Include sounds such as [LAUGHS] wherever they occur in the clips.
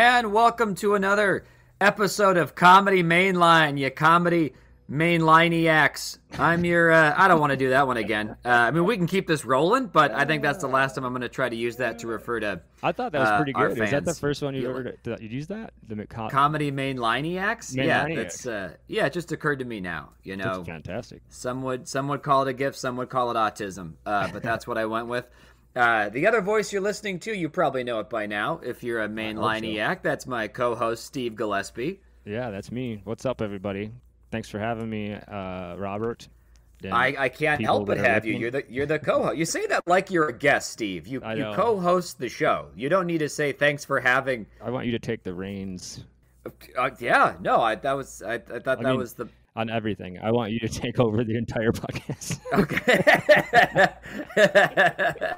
and welcome to another episode of Comedy Mainline, you comedy mainlineiacs. I'm your, uh, I don't want to do that one again. Uh, I mean, we can keep this rolling, but I think that's the last time I'm going to try to use that to refer to I thought that was uh, pretty our good. Is that the first one you Yeah. ever did you use that? The McCo- comedy mainlineiacs. Yeah, that's, uh, yeah, it just occurred to me now, you know. That's fantastic. Some would some would call it a gift, some would call it autism, uh, but that's what I went with. Uh, the other voice you're listening to, you probably know it by now. If you're a mainline mainlineiac, that's my co-host Steve Gillespie. Yeah, that's me. What's up, everybody? Thanks for having me, uh, Robert. I, I can't help but have you. You're the you're the co-host. You say that like you're a guest, Steve. You you co-host the show. You don't need to say thanks for having. I want you to take the reins Uh, yeah, no, I that was I, I thought that mean- was the on everything. I want you to [LAUGHS] take over the entire podcast. [LAUGHS]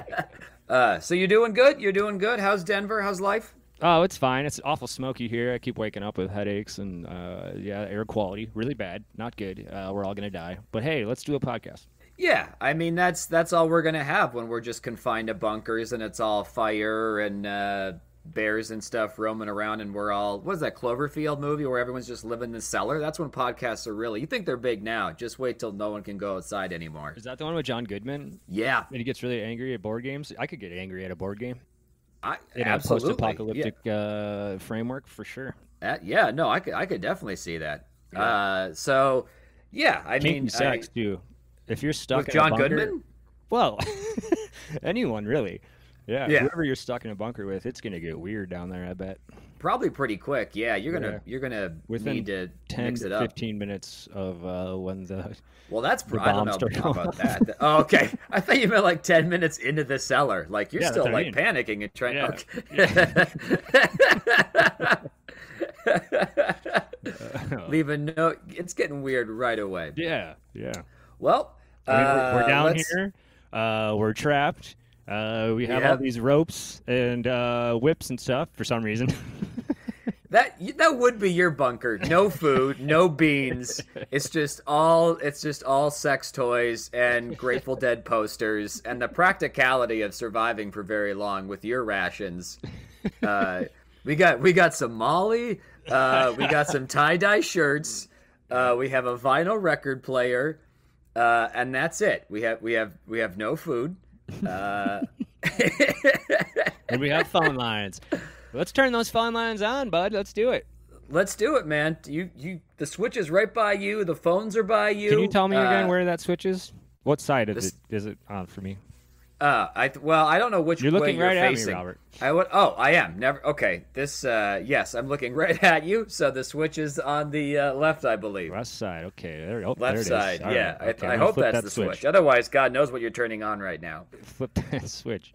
okay. [LAUGHS] uh, so you're doing good. You're doing good. How's Denver? How's life? oh, it's fine. It's awful smoky here. I keep waking up with headaches and uh, yeah, air quality really bad. Not good. Uh, we're all gonna die. But hey, let's do a podcast. Yeah, I mean that's that's all we're gonna have when we're just confined to bunkers and it's all fire and uh, bears and stuff roaming around and we're all what is that Cloverfield movie where everyone's just living in the cellar? That's when podcasts are really. You think they're big now? Just wait till no one can go outside anymore. Is that the one with John Goodman? Yeah, And he gets really angry at board games. I could get angry at a board game. I In absolutely. a post-apocalyptic uh, framework for sure. Yeah, Uh, yeah, no, I could I could definitely see that. Uh, so yeah, I Kinky mean, sex I, too. If you're stuck with John bunker, Goodman. well, [LAUGHS] anyone really. Yeah, Yeah. whoever you're stuck in a bunker with, it's gonna get weird down there. I bet. Probably pretty quick. Yeah, you're gonna Yeah. you're gonna Within need to Ten mix it up. fifteen minutes of uh, when the Well, that's the I don't know about that. [LAUGHS] Oh, okay, I thought you meant like ten minutes into the cellar. Like you're Yeah, still what I like mean. panicking and trying. Oh. [LAUGHS] [LAUGHS] Leave a note. It's getting weird right away. yeah, yeah. Well, I mean, we're, we're uh, down let's- here. Uh, we're trapped. Uh, we have Yeah. all these ropes and uh, whips and stuff for some reason. [LAUGHS] That that would be your bunker. No food, no beans. It's just all it's just all sex toys and Grateful Dead posters and the practicality of surviving for very long with your rations. Uh, we got we got some Molly. Uh, we got some tie dye shirts. Uh, we have a vinyl record player, uh, and that's it. We have we have we have no food. Uh, and [LAUGHS] [LAUGHS] we have phone lines. Let's turn those phone lines on, bud. Let's do it. Let's do it, man. You you the switch is right by you. The phones are by you. Can you tell me again Uh, where that switch is? What side of this- it is it on for me? Uh, I well, I don't know which You're way looking you're right at me, facing. Robert. I would. Oh, I am. Never. Okay. This. Uh, yes, I'm looking [LAUGHS] right at you. So the switch is on the uh, left, I believe. Left side. Okay. There, oh, there Left it is. side. All yeah. right, okay, I, I hope that's that the switch. Otherwise, God knows what you're turning on right now. Flip [LAUGHS] that switch.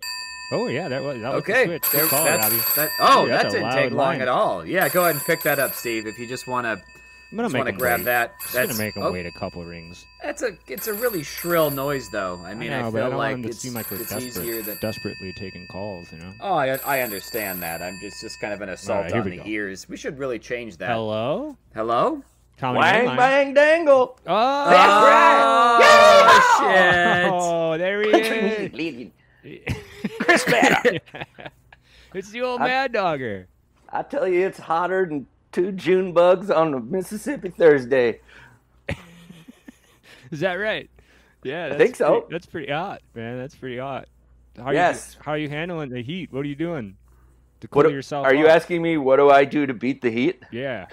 Oh yeah, that was that was Okay. the switch. there- call, that's, that, oh, that didn't take long line. at all. Yeah. Go ahead and pick that up, Steve. If you just want to. I'm gonna Just make want to him grab wait. that. Just That's gonna make him oh, wait a couple rings. That's a. It's a really shrill noise, though. I mean, I, know, feel I don't like want him to it's, seem like we're it's desperate, easier than. desperately taking calls. You know. Oh, I, I understand that. I'm just just kind of an assault here on the go. ears. We should really change that. Hello. Hello? Comedy Wang Mainline. bang dangle. Oh, Oh, shit. Oh, there he is. leading. [LAUGHS] Chris Banner. [LAUGHS] it's the old I- Mad Dogger. I tell you, it's hotter than two June bugs on a Mississippi Thursday. [LAUGHS] Is that right? Yeah, that's think so. pretty- that's pretty hot, man. That's pretty hot. How Yes. You, how are you handling the heat? What are you doing to cool do- yourself? are you asking me what do I do to beat the heat? [LAUGHS] Yeah.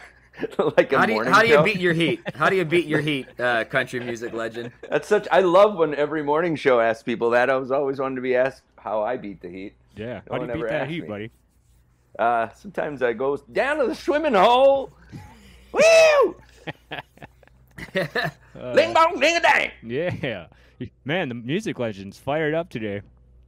like a How do you morning how do you show? beat your heat? How do you beat your [LAUGHS] heat, uh, country music legend? That's such. I love when every morning show asks people that. I was always wanting to be asked how I beat the heat. Yeah. No How do you beat that heat, me. buddy? Uh, sometimes I go down to the swimming hole. Woo! [LAUGHS] Ding bong, ding a dang. Yeah. Man, the music legend's fired up today.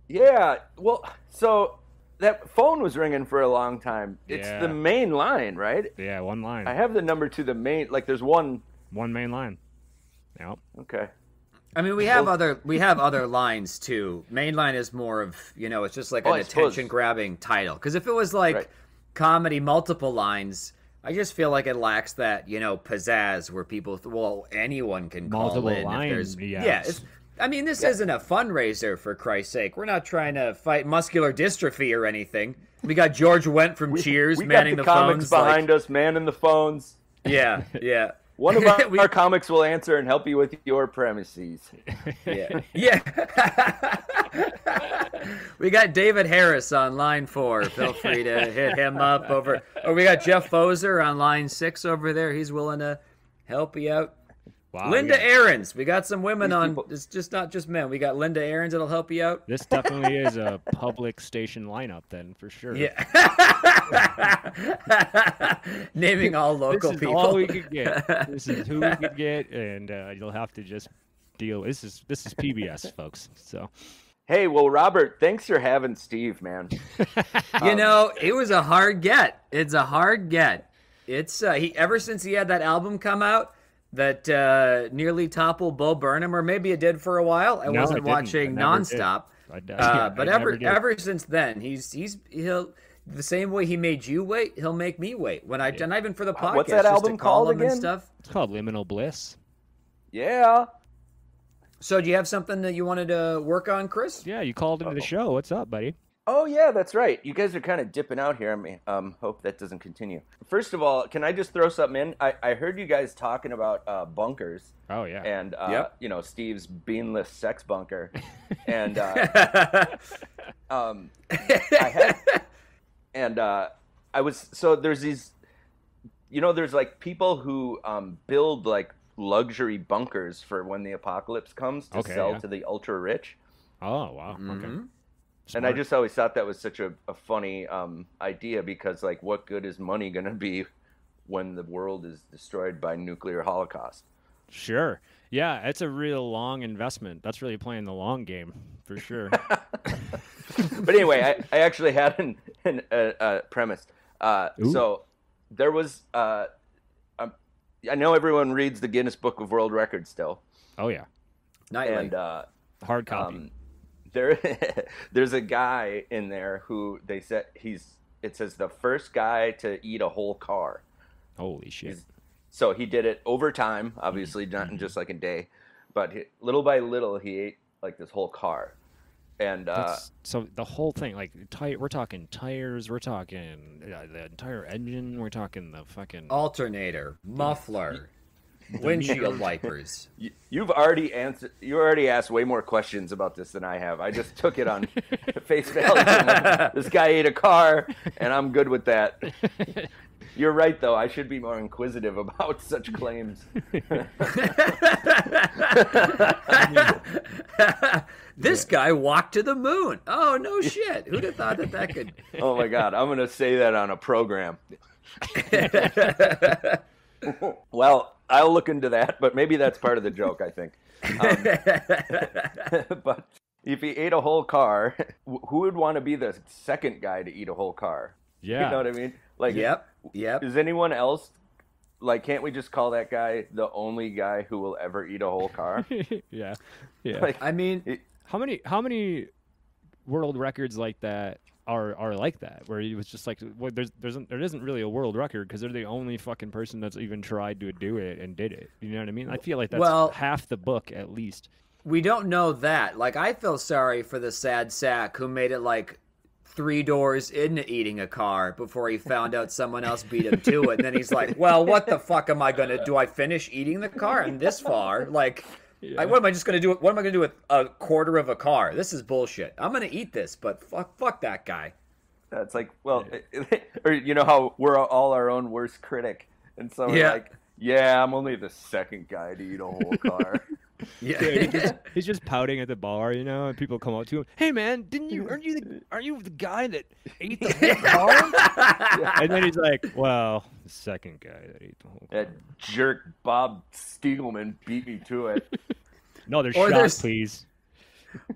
Yeah. Well, so that phone was ringing for a long time. It's Yeah. the main line, right? Yeah, one line. I have the number to the main. Like, there's one. One main line. Yep. Okay. I mean, we have other we have other lines too. Mainline is more of you know, it's just like Oh, an attention grabbing title. Because if it was like Right. comedy multiple lines, I just feel like it lacks that you know pizzazz where people well anyone can call Multiple in if line there's reacts. yeah. It's, I mean, this isn't a fundraiser for Christ's sake. We're not trying to fight muscular dystrophy or anything. We got George Wendt from Cheers we got manning the, the, comics phones. like- behind us, manning the phones. yeah, yeah. One of our, [LAUGHS] We- our comics will answer and help you with your premises. Yeah. [LAUGHS] [LAUGHS] Yeah. we got David Harris on line four. Feel free to hit him up over. Or we got Jeff Foser on line six over there. He's willing to help you out. Wow, Linda yeah. Aarons. We got some women These on. people- It's just not just men. We got Linda Aarons that'll help you out. This definitely is a public station lineup, then for sure. Yeah. [LAUGHS] Naming all local people. this is people. all we could get. [LAUGHS] This is who we could get, and uh, you'll have to just deal. This is this is PBS, folks. So Hey, well, Robert, thanks for having Steve, man. [LAUGHS] You know, it was a hard get. It's a hard get. It's uh, he ever since he had that album come out that uh, nearly toppled Bo Burnham, or maybe it did for a while. I No, wasn't didn't. watching I never nonstop. I, [LAUGHS] I- Uh, but ever did. ever since then, he's he's he'll the same way he made you wait, he'll make me wait. When I and not even for the podcast, What's that just album call called him and again? stuff. it's called Liminal Bliss. Yeah. So, do you have something that you wanted to work on, Chris? Yeah, you called into the show. What's up, buddy? Oh yeah, that's right. You guys are kind of dipping out here. I mean, um, hope that doesn't continue. First of all, can I just throw something in? I, I heard you guys talking about uh, bunkers Oh yeah. and uh, Yep. you know Steve's beanless sex bunker, [LAUGHS] and uh, [LAUGHS] um, I had, [LAUGHS] and uh, I was so there's these, you know, there's like people who um, build like luxury bunkers for when the apocalypse comes to Okay, sell yeah. to the ultra rich. oh wow. Okay. Mhm. And I just always thought that was such a, a funny um, idea because, like, what good is money going to be when the world is destroyed by nuclear holocaust? Sure. Yeah, it's a real long investment. That's really playing the long game for sure. [LAUGHS] [LAUGHS] But anyway, I, I actually had an, an, a, a premise. Uh, so there was, uh, um, I know everyone reads the Guinness Book of World Records still, oh yeah. Nightly. and uh, Hard copy. um, there [LAUGHS] there's a guy in there who they said he's it says the first guy to eat a whole car. Holy shit. he's- So he did it over time, obviously not in just like a day, but he, little by little he ate like this whole car, and uh, so the whole thing, like tire, we're talking tires, we're talking uh, the entire engine, we're talking the fucking. Alternator, muffler, windshield wipers. [LAUGHS] you, you've already answered. You already asked way more questions about this than I have. I just took it on [LAUGHS] face value. This guy ate a car, and I'm good with that. [LAUGHS] You're right, though. I should be more inquisitive about such claims. this guy walked to the moon. Oh no shit! Who'd have thought that that could? oh my god, I'm gonna say that on a program. Well, I'll look into that, but maybe that's part of the joke. I think. Um, [LAUGHS] [LAUGHS] but if he ate a whole car, who would want to be the second guy to eat a whole car? yeah. You know what I mean? Like, yep, yep. is anyone else like? Can't we just call that guy the only guy who will ever eat a whole car? [LAUGHS] yeah. Yeah. like, I mean, how many how many world records like that are are like that where it was just like well, there's there's there isn't really a world record because they're the only fucking person that's even tried to do it and did it. You know what I mean? I feel like that's Well- half the book at least. we don't know that. Like, I feel sorry for the sad sack who made it like three doors into eating a car before he found out someone else beat him to it. And then he's like, "Well, what the fuck am I gonna do? I finish eating the car? I'm this far. Like, I, what am I just gonna do? What am I gonna do with a quarter of a car? This is bullshit. I'm gonna eat this, but fuck, fuck that guy." That's like, well, [LAUGHS] or you know how we're all our own worst critic, and so we're Yeah. like, yeah, I'm only the second guy to eat a whole car. [LAUGHS] Yeah. Dude, he's, just, [LAUGHS] he's just pouting at the bar, you know, and people come up to him. Hey, man, didn't you? Aren't you the? Aren't you the guy that ate the whole [LAUGHS] car? and then he's like, "Well, the second guy that ate the whole car." that jerk Bob Stiegelman beat me to it. [LAUGHS] Another Or shot, there's- please.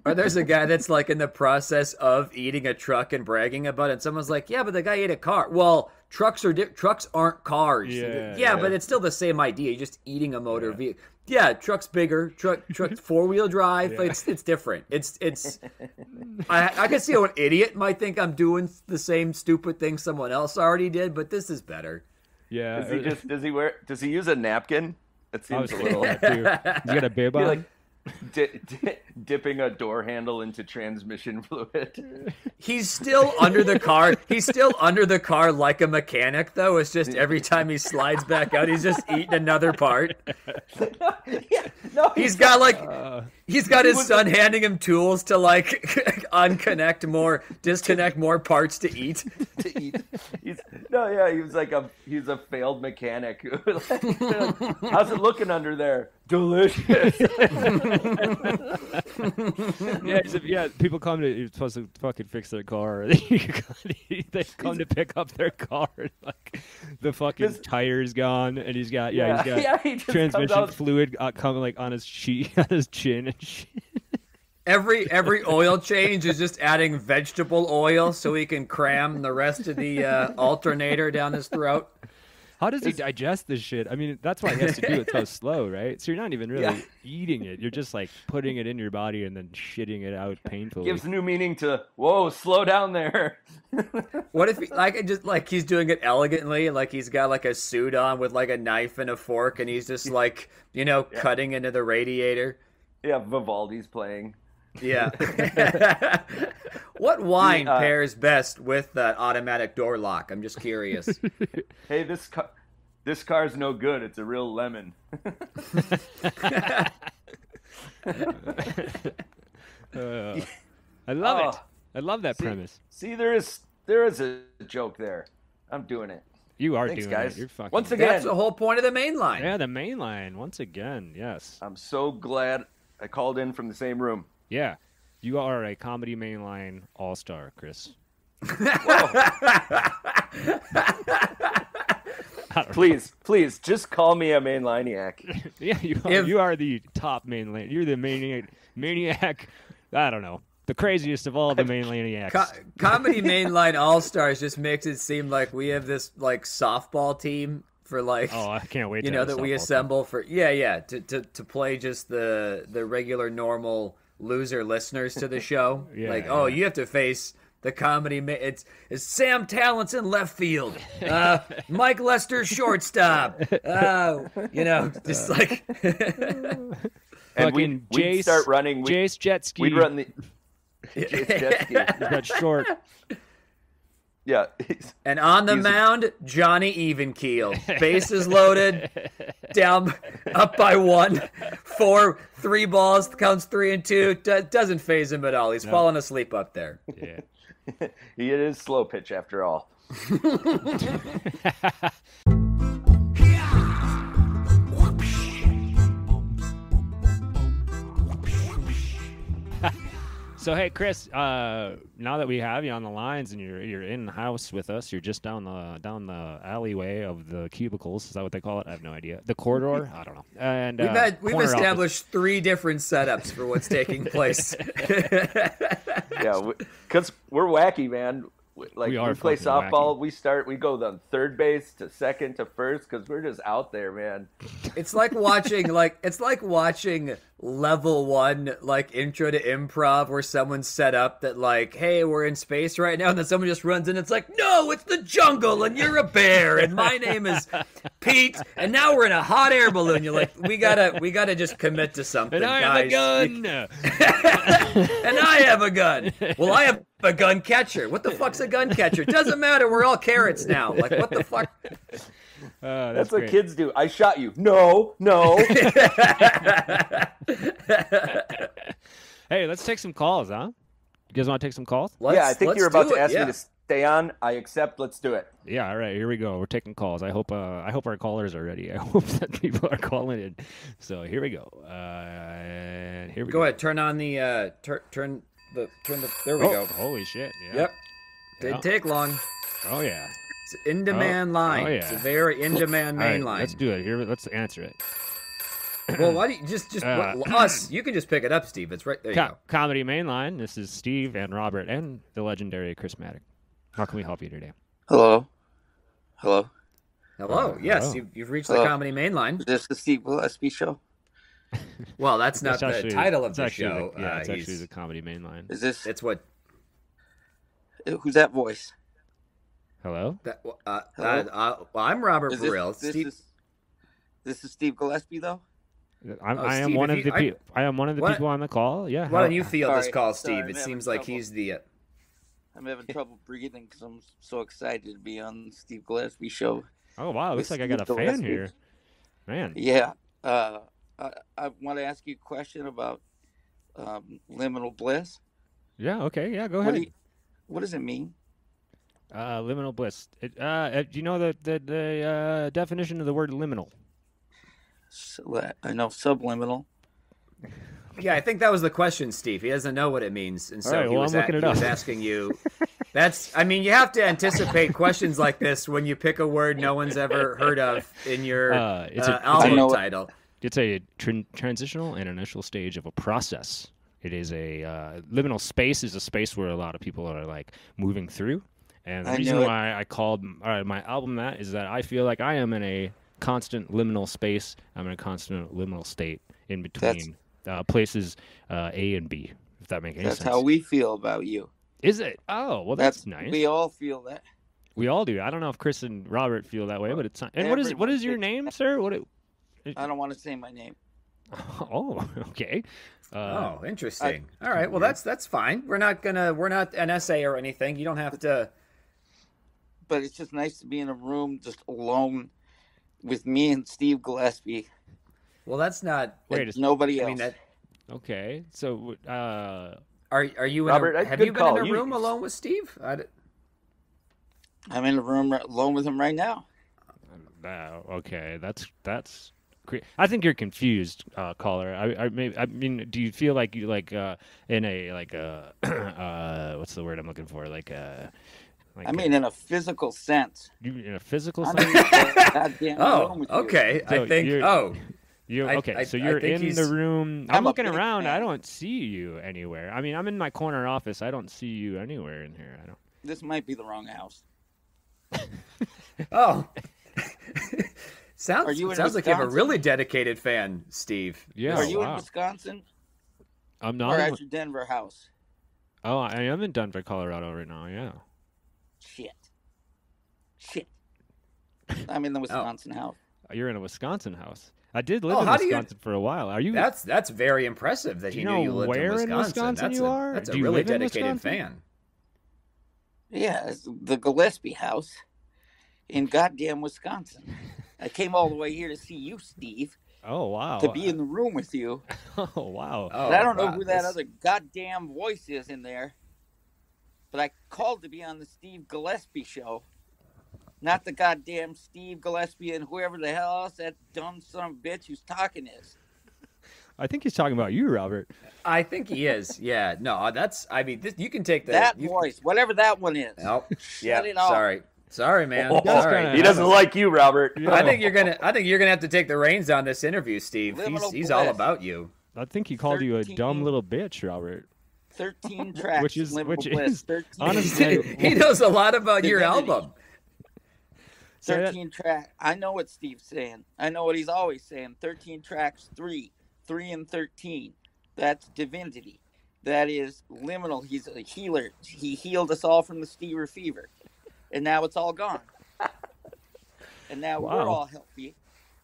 Or there's a guy that's like in the process of eating a truck and bragging about it. And someone's like, "Yeah, but the guy ate a car." Well, trucks are di- trucks aren't cars. Yeah, yeah, yeah. but it's still the same idea. You're just eating a motor vehicle. Yeah, truck's bigger. Truck, [LAUGHS] truck, four wheel drive. Yeah. It's it's different. It's it's. I I can see how an idiot might think I'm doing the same stupid thing someone else already did, but this is better. Yeah. Does he just does he wear does he use a napkin? It I was seems a little. that too. He's got a bib He on. [LAUGHS] di- di- dipping a door handle into transmission fluid. [LAUGHS] He's still under the car. He's still under the car like a mechanic, though. It's just every time he slides back out, he's just eating another part. [LAUGHS] yeah, no, He's got like Uh, he's got his was- son handing him tools to like [LAUGHS] unconnect more, disconnect more parts to eat. [LAUGHS] to eat. He's no, yeah, he was like a he's a failed mechanic. [LAUGHS] How's it looking under there? Delicious. yeah, as yeah. People come to you're supposed to fucking fix their car. they come to pick up their car. and, Like the fucking tire's gone, and he's got yeah, he's got yeah, he transmission fluid uh, coming like on his cheek, on his chin and [LAUGHS] shit. Every every oil change is just adding vegetable oil so he can cram the rest of the uh, alternator down his throat. How does he digest this shit? I mean, that's why he has to do it so [LAUGHS] slow, right? So you're not even really Yeah. eating it. You're just like putting it in your body and then shitting it out painfully. gives new meaning to whoa, slow down there. [LAUGHS] What if he, like just like he's doing it elegantly, like he's got like a suit on with like a knife and a fork, and he's just like you know cutting into the radiator. Yeah, Vivaldi's playing. Yeah. [LAUGHS] [LAUGHS] what wine uh, pairs best with that automatic door lock? I'm just curious. [LAUGHS] Hey, this car, this car's no good. It's a real lemon. Uh, I love it. Oh. I love that See- premise. See, there is there is a joke there. I'm doing it. You are Thanks, doing guys. it. You're fucking. Once again, That's the whole point of the main line. Yeah, the main line once again. Yes. I'm so glad I called in from the same room. Yeah. You are a comedy mainline all star, Chris. [LAUGHS] Please, please, just call me a mainliniac. [LAUGHS] Yeah, you are, If- you are the top mainline. You're the maniac. Maniac. I don't know. The craziest of all the maniacs. Co- comedy mainline all stars just makes it seem like we have this like softball team for like oh, I can't wait. you to know that we softball team. assemble for yeah yeah to, to to play just the the regular normal loser listeners to the [LAUGHS] show Yeah, like oh you have to face the comedy ma- it's it's Sam Talents in left field uh, [LAUGHS] Mike Lester shortstop [LAUGHS] uh, you know just like And Fucking we'd, we'd start running. We'd, Jace jet ski. we'd run the. Jace jet ski. that short. Yeah. [LAUGHS] and on the He's a- mound Johnny Evenkeel bases loaded [LAUGHS] down up by one four three balls counts three and two Do- doesn't phase him at all he's falling asleep up there Yeah. [LAUGHS] he is slow pitch after all. So hey, Chris. Uh, now that we have you on the lines and you're you're in the house with us, you're just down the down the alleyway of the cubicles. Is that what they call it? I have no idea. The corridor. I don't know. And We've uh, had we've corner office. established three different setups for what's taking [LAUGHS] place. [LAUGHS] Yeah, because we're wacky, man. We- Like We we, play softball, wacky. we start, we go the third base to second to first because we're just out there, man. it's like watching like it's like watching level one like intro to improv where someone's set up that like hey we're in space right now and then someone just runs in it's like no it's the jungle and you're a bear and my name is Pete and now we're in a hot air balloon you're like we gotta we gotta just commit to something And I have a gun. [LAUGHS] and I have a gun. Well, I have a gun catcher. What the fuck's a gun catcher? Doesn't matter. We're all carrots now. Like, what the fuck? Uh, [LAUGHS] That's, that's what kids do. I shot you. No, no. [LAUGHS] Hey, let's take some calls, huh? You guys want to take some calls? Let's, yeah, I think you're about do to it, ask yeah. me to stay on. I accept. Let's do it. Yeah, all right, here we go. We're taking calls. I hope uh, I hope our callers are ready. [LAUGHS] I hope that people are calling in. So here we go. Uh, and here we Go go. ahead. Turn on the uh, tur- turn the turn the. There we Oh, go. holy shit! Yeah. Yep. Didn't Yeah. take long. Oh yeah. It's in-demand line. oh, It's a very in-demand All right, main line. Let's do it. Here, let's answer it. Well, why do you just just Uh, well, us? You can just pick it up, Steve. It's right there. You Co- go. comedy mainline. This is Steve and Robert and the legendary Chris Maddock. How can we help you today? Hello. Hello. Hello. Uh, yes, hello. You've, you've reached Hello. the comedy main line. Is this the Steve Gillespie show? [LAUGHS] Well, that's not It's the actually- title of the show. The, yeah, Uh, it's actually the comedy mainline. Is this It's what who's that voice? Hello. That, uh, Hello? uh, well, I'm Robert Is this, Baril. this Steve, is this is Steve Gillespie though? I'm, Oh, I am Steve, one if of you- the I- people. I am one of the Why- people on the call. Yeah. Why don't you field this call, Steve? I'm It seems like trouble. he's the. uh, I'm having trouble breathing because I'm so excited to be on the Steve Gillespie show. Oh wow, looks with like I got a Steve fan Gillespie. here. Man. Yeah. Uh, I, I want to ask you a question about um, liminal bliss. Yeah. Okay. Yeah. Go What, ahead. do you, what does it mean? Uh, liminal bliss. It, uh, uh, do you know the the, the uh, definition of the word liminal? So, I know subliminal. [LAUGHS] Yeah, I think that was the question, Steve. He doesn't know what it means, and so All right, he, well, was, I'm it he was [LAUGHS] asking you. That's. I mean, you have to anticipate questions like this when you pick a word no one's ever heard of in your Uh, it's uh, a- album I know it. title. It's a tran transitional and initial stage of a process. It is a uh, liminal space is a space where a lot of people are like moving through. And the I reason why I called uh, my album that is that I feel like I am in a constant liminal space. I'm in a constant liminal state in between uh, places uh, A and B. If that makes any That's sense. how we feel about you. Is it? Oh, well, that's, nice. We all feel that. We all do. I don't know if Chris and Robert feel that way, but it's not. And what is what Everyone is your name, sir? What? It, I don't want to say my name. [LAUGHS] oh, okay. Uh, oh, interesting. All right. Well, that's that's fine. We're not gonna. We're not an essay or anything. You don't have to. But it's just nice to be in a room just alone with me and Steve Gillespie. Well, that's not. Wait, and it's- nobody I else. mean, that. Okay. So, uh, Are are you in Robert, a, have good you been call. in a You- room alone with Steve? I d- I'm in a room right- alone with him right now. uh, okay, that's that's. I think you're confused, uh, caller. I, I, may, I mean, do you feel like you like uh, in a like a [CLEARS THROAT] uh, what's the word I'm looking for? Like a, like I a- mean, in a physical sense. you, in a physical sense. in the goddamn room [LAUGHS] Oh, okay. So I think. you're- Oh, You I- okay? I- so you're in he's- the room. I'm, I'm looking big around. I don't see you anywhere. I mean, I'm in my corner office. I don't see you anywhere in here. I don't. This might be the wrong house. oh. [LAUGHS] sounds Are you in sounds like you have a really dedicated fan, Steve. Yeah. Are you in. Wisconsin I'm or not. in- at your Denver house? oh, I am in Denver, Colorado right now. Yeah. Shit. Shit. I'm in the [LAUGHS] oh. Wisconsin house. Oh, you're in a Wisconsin house. I did live Oh, in how do you- Wisconsin for a while. Are you? That's that's very impressive that Do he you knew know you lived where in in Wisconsin. Wisconsin that's you a, are? That's a you really dedicated fan. Yeah, it's the Gillespie house in goddamn Wisconsin. I came all the way here to see you, Steve, oh wow. to be in the room with you. [LAUGHS] Oh wow. Oh, I don't know who that this- other goddamn voice is in there. But I called to be on the Steve Gillespie show. Not the goddamn Steve Gillespie and whoever the hell else that dumb son of a bitch who's talking is. I think he's talking about you, Robert. I think he is. Yeah. No, uh, that's. I mean, this, you can take the, that you, voice, whatever that one is. Oh, [LAUGHS] yeah. Sorry. Sorry, man. Oh, That's Sorry. He doesn't like you, Robert. Yeah. I think you're gonna. I think you're gonna have to take the reins on this interview, Steve. He's, Liminal he's all about you. I think he called you a dumb little bitch, Robert. 13 [LAUGHS] tracks. Which is- Liminal which Bliss, is- 13, honestly- [LAUGHS] he knows a lot about your album. 13 track. I know what Steve's saying. I know what he's always saying. 13 tracks, three, three and 13. That's divinity. That is liminal. He's a healer. He healed us all from the Stever fever, and now it's all gone. And now we're all healthy,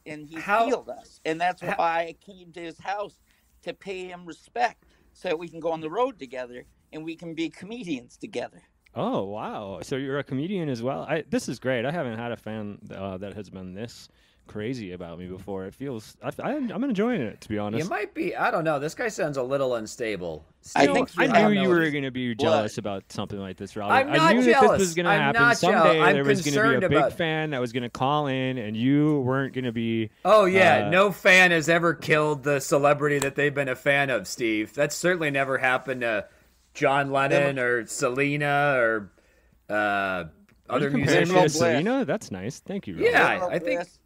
and he How- healed us. And that's why I came to his house to pay him respect, so that we can go on the road together and we can be comedians together. Oh wow! So you're a comedian as well. I, this is great. I haven't had a fan uh, that has been this crazy about me before. It feels I, I, I'm enjoying it to be honest. You might be. I don't know. This guy sounds a little unstable. I think I knew have you were going to be What? jealous about something like this, Robert. I'm I not knew that this jealous. was going to I'm happen not jealous. someday. I'm there was going to be a concerned big about- fan that was going to call in, and you weren't going to be. Oh yeah, Uh, no fan has ever killed the celebrity that they've been a fan of, Steve. That's certainly never happened to John Lennon or Selena or uh, other you comparing me Liminal to musicians. Bliss. Selena? That's nice. Thank you. Robert. Yeah, I think- Bliss,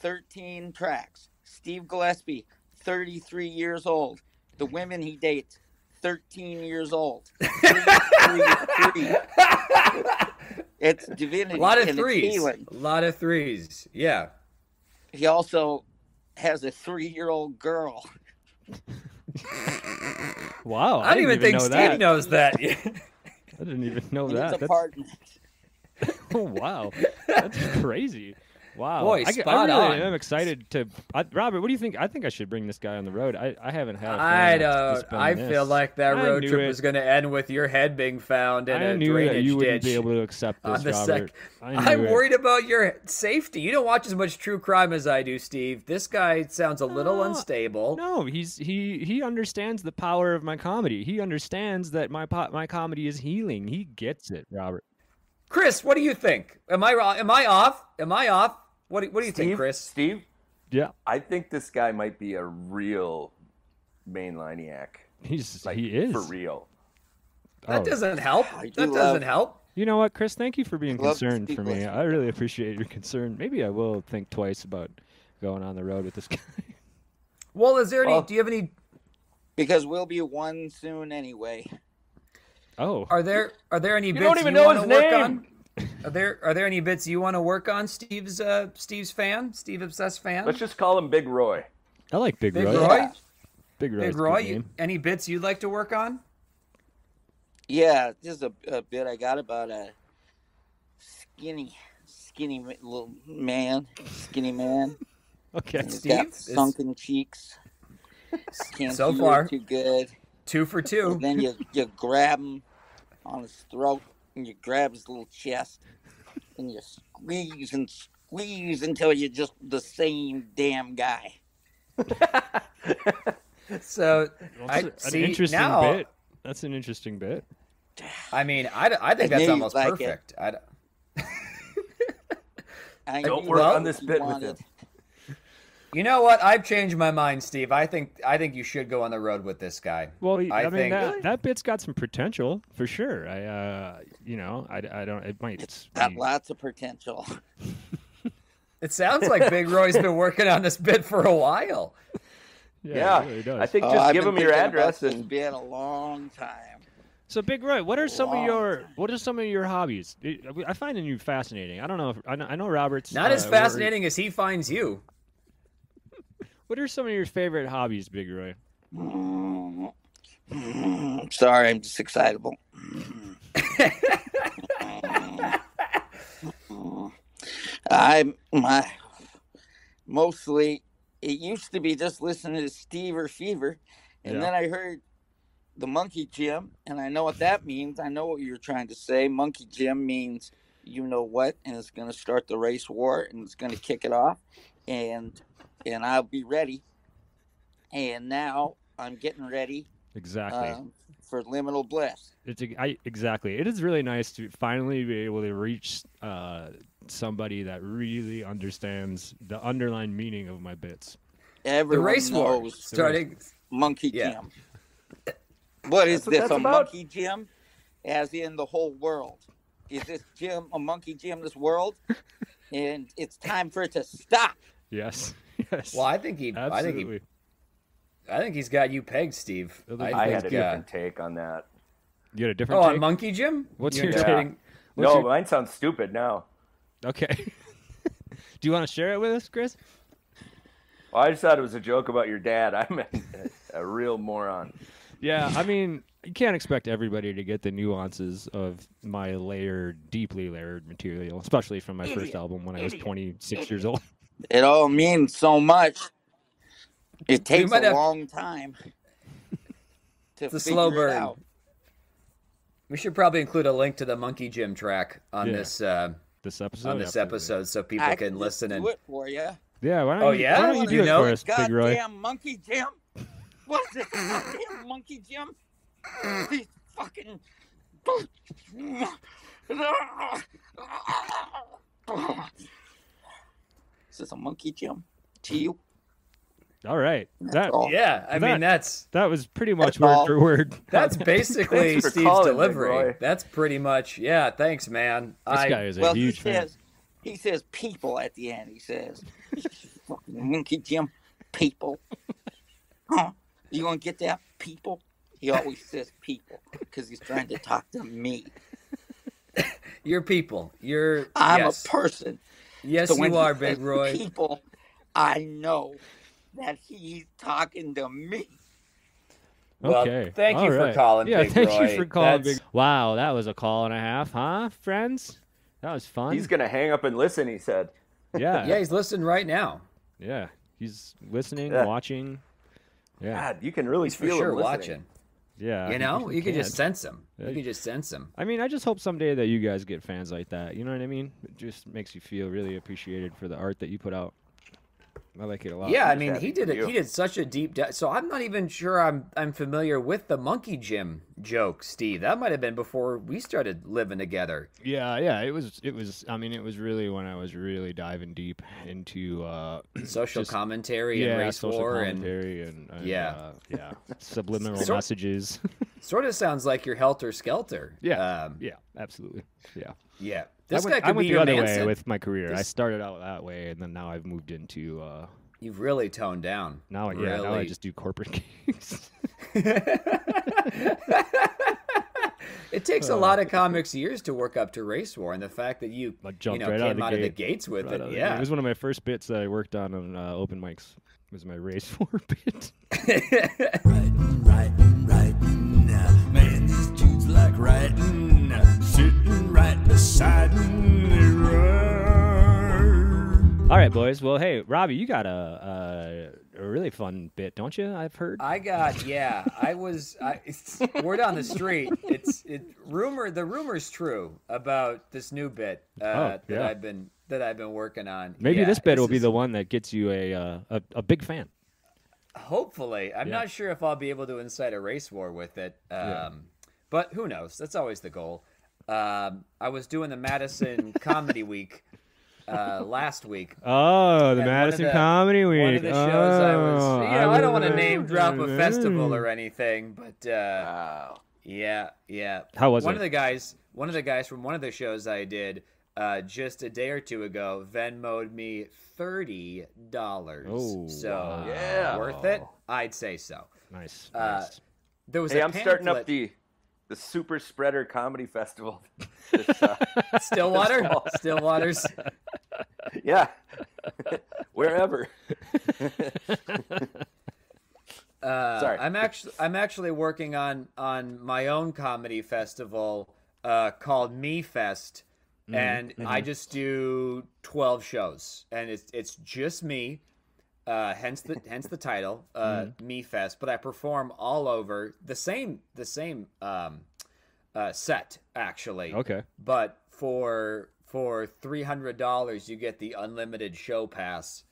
13 tracks. Steve Gillespie, 33 years old. The women he dates, 13 years old. [LAUGHS] Three, three, three. It's divinity. A lot of threes. A lot of threes. Yeah. He also has a three-year-old girl. [LAUGHS] Wow. I don't didn't even think know Steve that. knows that. [LAUGHS] I didn't even know in that. That's, apartment. oh wow, that's crazy. Wow, Boy, I, g- I spot really on. am excited to. I, Robert, what do you think? I think I should bring this guy on the road. I, I haven't had. a I fan that's- that's don't. I this. feel like that I road trip it. was going to end with your head being found in I a knew that drainage you wouldn't be able to accept this, Robert. sec- I it. worried about your safety. You don't watch as much true crime as I do, Steve. This guy sounds a little No, unstable. No, he's he he understands the power of my comedy. He understands that my po- my comedy is healing. He gets it, Robert. Chris, what do you think? Am I wrong? Am I off? Am I off? What do, what do you think, Chris? Steve, Yeah, I think this guy might be a real mainlineiac. he's Like he is for real. That Oh. doesn't help. I do That love- doesn't help. You know what, Chris? Thank you for being Love concerned for me. you. I really appreciate your concern. Maybe I will think twice about going on the road with this guy. [LAUGHS] Well, is there any? Well- do you have any? Because we'll be one soon anyway. Oh, Are there are there any You bits don't even you know his work name. On? Are there are there any bits you want to work on, Steve's uh Steve's fan, Steve obsessed fan? Let's just call him Big Roy. I like Big, Big Roy. Roy? Yeah. Big Roy. Big Roy, you, any bits you'd like to work on? Yeah, just a, a bit I got about a skinny, skinny little man, skinny man. [LAUGHS] Okay. He's Steve, got is- sunken cheeks. Can't So far. too good. Two for two. And then you you grab him on his throat and you grab his little chest and you squeeze and squeeze until you're just the same damn guy. [LAUGHS] So I That's an see interesting now. bit. That's an interesting bit. I mean, I, I think I that's almost like it. perfect. I, d- I Don't work that's on this what you bit with wanted. him. You know what? I've changed my mind, Steve. I think I think you should go on the road with this guy. Well, I, I mean think- that that bit's got some potential for sure. I, uh, you know, I, I don't. It might. It's got be- lots of potential. [LAUGHS] It sounds like Big Roy's been working on this bit for a while. Yeah, it really does. I think Oh, just I've give him your thinking about address this and bit a long time. So, Big Roy, what are some of your time. what are some of your hobbies? I I find you fascinating. I don't know. If, I know, I know Robert's Not as uh, fascinating as he finds you. What are some of your favorite hobbies, Big Roy? [LAUGHS] Sorry, I'm just excitable. [LAUGHS] I'm my mostly. It used to be just listening to Steve or Fever, and Yeah. then I heard the Monkey Gym, and I know what that means. I know what you're trying to say. Monkey Gym means you know what, and it's going to start the race war, and it's going to kick it off, and and I'll be ready. And now I'm getting ready Exactly. um, for Liminal Bliss. It's ex- I, exactly. It is really nice to finally be able to reach uh, somebody that really understands the underlying meaning of my bits. The race war knows starting. Monkey Yeah. Gym. What is what this? A about. monkey gym? As in the whole world. Is this gym a monkey gym, this world? and it's time for it to stop. Yes. Yes. Well, I think he, I think he, I think he's got you pegged, Steve. I I, I had a uh, different take on that. You had a different Oh, on take? Monkey Jim? What's You're your not take? getting- What's No, your- mine sounds stupid now. Okay. [LAUGHS] Do you want to share it with us, Chris? Well, I just thought it was a joke about your dad. [LAUGHS] I'm a, a real moron. Yeah, I mean, you can't expect everybody to get the nuances of my layered, deeply layered material, especially from my first album when I was 26 years old. It all means so much. It takes a have- long time to It's a figure slow it burn. out. We should probably include a link to the Monkey Jim track on Yeah. this uh, This episode. on this absolutely. episode, so people I can just listen and do it for you. Yeah. Why don't Oh, you, yeah? Why don't you You it know for it? us, Big Roy? Goddamn monkey Jim. What's this goddamn monkey Jim? These fucking. Is this a monkey Jim? To you? All right. That all. yeah, I mean That- that's that was pretty much That's word all. for word. [LAUGHS] that's basically Steve's calling, delivery. Roy. That's pretty much yeah. Thanks, man. This I guy is a Well, he fan. says, he says people at the end. He says, fucking monkey Jim, people. [LAUGHS] Huh? You gonna get that, people? He always says people because he's trying to talk to me. [LAUGHS] you're people. You're I'm yes. a person. Yes, So you are, Big Roy. People, I know that he's talking to me. Well, okay. thank you All for right. calling, Yeah, Big thank Roy. you for calling, Big. Wow, that was a call and a half, huh, friends? That was fun. He's gonna hang up and listen. He said. Yeah, [LAUGHS] Yeah, he's listening right now. yeah. He's listening, Yeah. watching. Yeah, God, you can really He's for feel sure him listening. watching. Yeah. You know, you can just sense them. You can just sense them. I mean, I just hope someday that you guys get fans like that. You know what I mean? It just makes you feel really appreciated for the art that you put out. I like it a lot. Yeah, I just mean, he did for it. He did such a deep dive. So I'm not even sure I'm I'm familiar with the monkey gym joke, Steve. That might have been before we started living together. Yeah, yeah. It was. It was. I mean, it was really when I was really diving deep into uh, [CLEARS THROAT] Social Just- commentary yeah, and race social war and commentary and, and, Yeah. uh, yeah, subliminal So- messages. [LAUGHS] sort of sounds like you're helter skelter. yeah, um, yeah, absolutely. Yeah. Yeah. This I guy went, could I went be the other Manson. way with my career. I started out that way, and then now I've moved into. Uh, You've really toned down. now, yeah, now I just do corporate [LAUGHS] gigs. [LAUGHS] It takes a lot of comics years to work up to race war, and the fact that you I you jumped know right came out of the gate. gates with Right it, yeah. It was one of my first bits that I worked on on uh, open mics. It Was my race [LAUGHS] war bit. Writing, writing, writing. Man, these dudes like writing. Sitting right beside me. All right, boys. Well, hey, Robbie, you got a, a a really fun bit, don't you? I've heard. I got yeah. I was. I, it's, word on the street. It's it rumor. The rumor's true about this new bit uh, Oh, that. I've been that I've been working on. Maybe Yeah, this bit will be the one that gets you a uh, a, a big fan. Hopefully, I'm Yeah. not sure if I'll be able to incite a race war with it. Um, Yeah. But who knows? That's always the goal. Um, I was doing the Madison [LAUGHS] Comedy Week uh, last week. Oh, the And one of Madison the- Comedy Week. One of the shows I was, Oh, you know, I don't want to name drop a festival Mm. or anything, but uh, Wow. yeah, yeah. How was one it? of the guys? One of the guys from one of the shows I did uh, just a day or two ago Venmoed me thirty dollars. Oh, so wow. Yeah. worth it? I'd say so. Nice. Uh, nice. There was Hey, a I'm starting up the the Super Spreader Comedy Festival. [LAUGHS] This, uh, [LAUGHS] Stillwater. Stillwater's. [LAUGHS] yeah, wherever. Uh, Sorry. I'm actually I'm actually working on on my own comedy festival uh, called Me Fest, Mm-hmm. and I just do 12 shows, and it's it's just me. Uh, hence the hence the title, uh, Mm-hmm. Me Fest. But I perform all over the same the same um, uh, set actually. okay. But for for three hundred dollars, you get the unlimited show pass,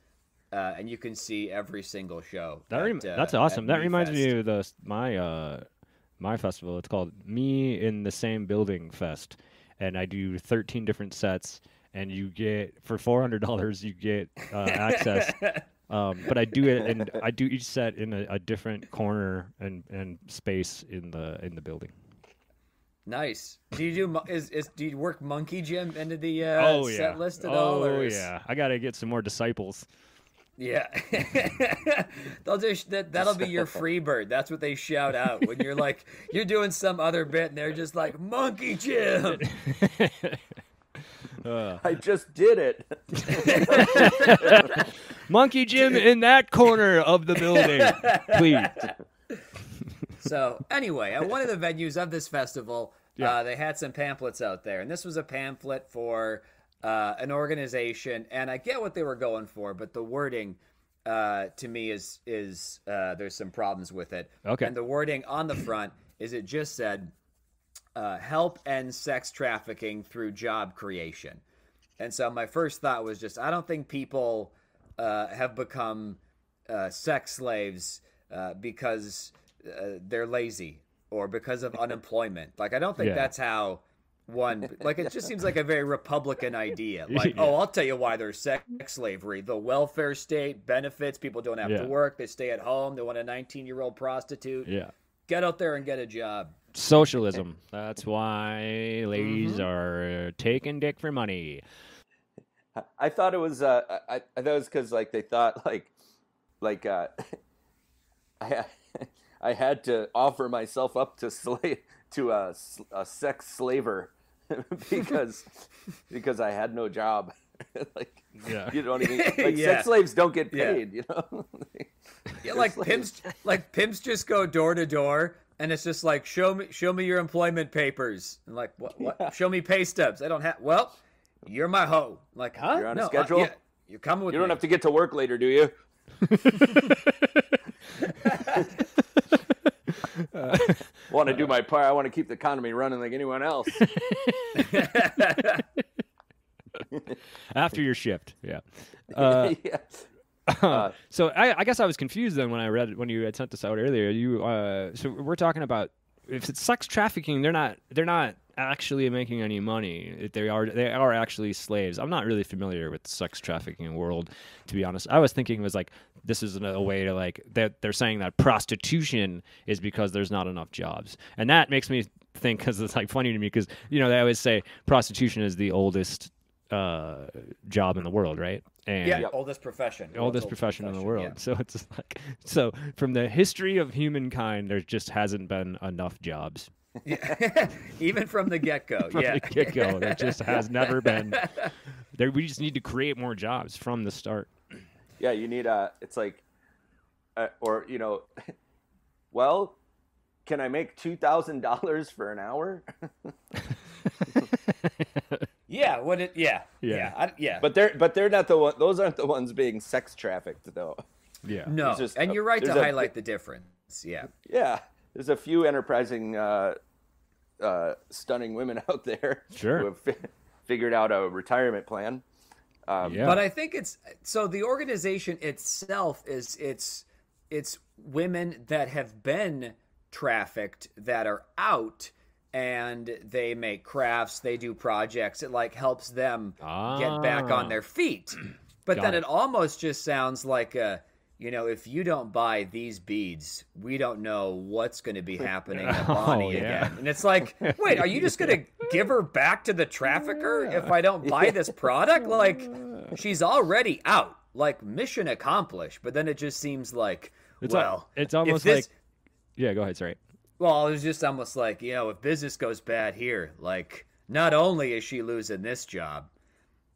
uh, and you can see every single show. That rem- at, uh, that's awesome. at That reminds MeFest. me of the my uh my festival. It's called Me in the Same Building Fest, and I do 13 different sets, and you get for $400 you get uh, access. [LAUGHS] um, but I do it, and [LAUGHS] I do each set in a, a different corner and and space in the in the building. Nice. Do you do is, is do you work Monkey Gym into the uh, oh yeah. set list at oh all? or is- yeah. I gotta get some more disciples. Yeah. [LAUGHS] They'll just that that'll be your [LAUGHS] free bird. That's what they shout out when you're like you're doing some other bit and they're just like Monkey Gym. Uh, I just did it. [LAUGHS] Monkey Jim in that corner of the building, please. [LAUGHS] So anyway, at one of the venues of this festival, Yeah. uh, they had some pamphlets out there, and this was a pamphlet for uh, an organization, and I get what they were going for, but the wording uh, to me is is uh, there's some problems with it. Okay. And the wording on the front is it just said, uh, "Help end sex trafficking through job creation," and so my first thought was just I don't think people uh, have become uh, sex slaves uh, because uh, they're lazy or because of unemployment. Like I don't think Yeah. that's how one like it just seems like a very republican idea [LAUGHS] like Yeah. oh i'll tell you why there's sex slavery the welfare state benefits people don't have Yeah. to work they stay at home they want a 19 year old prostitute Yeah. get out there and get a job Socialism. That's why ladies Mm-hmm. are taking dick for money. I thought it was. Uh, I, I thought it was because like they thought [LAUGHS] like, like uh, [LAUGHS] I I had to offer myself up to slave [LAUGHS] to a, s- a sex slaver because because I had no job. like Yeah. you don't even like Yeah. sex slaves don't get Yeah. paid. You know. yeah like It's like- pimps like pimps just go door to door and it's just like show me show me your employment papers and like what what show me pay stubs i don't have well you're my hoe like huh You're on a no, uh, schedule? yeah, You're coming with You don't me. have to get to work later, do you? [LAUGHS] [LAUGHS] want to do my part. I want to keep the economy running like anyone else. [LAUGHS] After your shift, yeah. Uh, yeah. [LAUGHS] so I, I guess I was confused then when I read when you had sent this out earlier. You uh, so we're talking about if it's sex trafficking, they're not they're not actually making any money. They are they are actually slaves. I'm not really familiar with the sex trafficking world, to be honest. I was thinking it was like this is a way to like that they're saying that prostitution is because there's not enough jobs, and that makes me think because it's like funny to me because you know they always say prostitution is the oldest uh job in the world right and yeah, oldest profession. oldest World's profession in the profession, world. So it's [LAUGHS] like so from the history of humankind, there just hasn't been enough jobs Yeah. [LAUGHS] Even from the get go. [LAUGHS] from Yeah. the get go. There just has never been. There, we just need to create more jobs from the start. Yeah, you need a. It's like, uh, or you know, well, can I make two thousand dollars for an hour? Yeah. What it? Yeah. Yeah. Yeah. I, yeah. But they're but they're not the one. Those aren't the ones being sex trafficked though. Yeah. no. just and a- you're right to a- highlight the difference. Yeah. Yeah, there's a few enterprising, uh, uh, stunning women [LAUGHS] out there Sure. who have fi- figured out a retirement plan. Um, Yeah. But I think it's so the organization itself is it's it's women that have been trafficked that are out and they make crafts, they do projects. It like helps them get back Ah. on their feet. [CLEARS THROAT] But Got then it. it almost just sounds like a you know, if you don't buy these beads, we don't know what's going to be [LAUGHS] happening to Oh, Bonnie yeah. again. And it's like, wait, are you just going [LAUGHS] to give her back to the trafficker if I don't buy this [LAUGHS] product? Like, she's already out. Like, mission accomplished. But then it just seems like, It's well, it's almost this- like- Yeah. Go ahead. Sorry. Well, it was just almost like, you know, if business goes bad here, like, not only is she losing this job,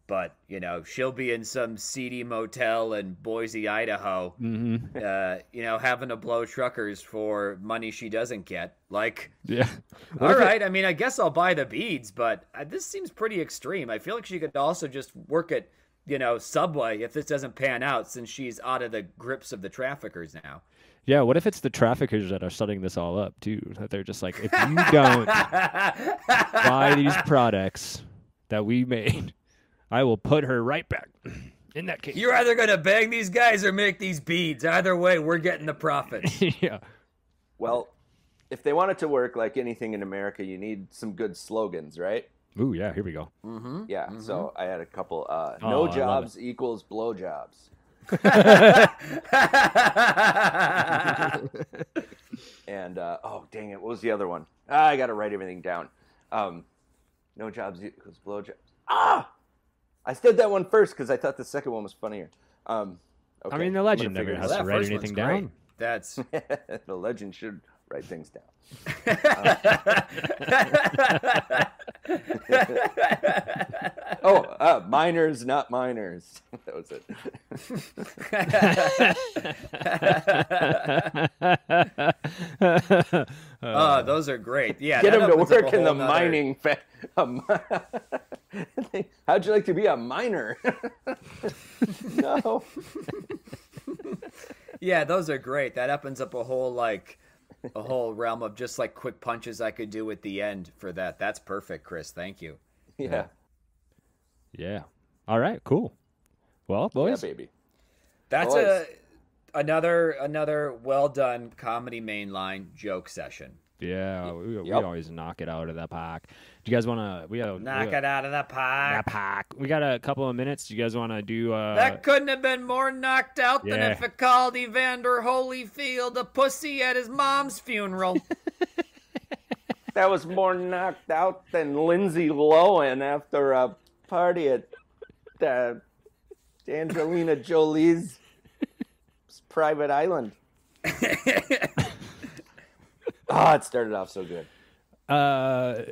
but, you know, she'll be in some seedy motel in Boise, Idaho, Mm-hmm. uh, you know, having to blow truckers for money she doesn't get. Like, Yeah. [LAUGHS] all right, I mean, I guess I'll buy the beads, but uh, this seems pretty extreme. I feel like she could also just work at, you know, Subway if this doesn't pan out since she's out of the grips of the traffickers now. Yeah. What if it's the traffickers that are setting this all up too? That they're just like, if you [LAUGHS] don't buy these products that we made, I will put her right back in that case. You're either gonna bang these guys or make these beads. Either way, we're getting the [LAUGHS] profits. yeah. Well, if they want it to work like anything in America, you need some good slogans, right? Ooh. Yeah. Here we go. Yeah. So I had a couple. Uh, Oh, no jobs equals blowjobs. [LAUGHS] And uh, oh dang it, what was the other one? Ah, I got to write everything down. Um, no jobs equals blowjobs. Ah, I said that one first because I thought the second one was funnier. Um, okay, I mean, the legend never has to write anything one's great. down. That's [LAUGHS] the legend should write things down. [LAUGHS] [LAUGHS] Oh, uh, minors, not miners. [LAUGHS] that was it. [LAUGHS] oh, those are great. Yeah, Get them to opens up a work in the nother- mining. Fa- mi- How'd you like to be a miner? no. Yeah, those are great. That opens up a whole like a whole realm of just like quick punches I could do at the end for that. That's perfect, Chris. Thank you. Yeah. Yeah. All right. Cool. Well, Yeah, baby. That's Boys. a another another well done comedy mainline joke session. Yeah, we, we always knock it out of the park. Do you guys want to? We got Knock it out of the that park. park. We got a couple of minutes. Do you guys want to do? Uh, That couldn't have been more knocked out than if it called Evander Holyfield a pussy at his mom's funeral. [LAUGHS] That was more knocked out than Lindsay Lohan after a party at uh, Angelina Jolie's private island. [LAUGHS] oh, it started off so good. uh,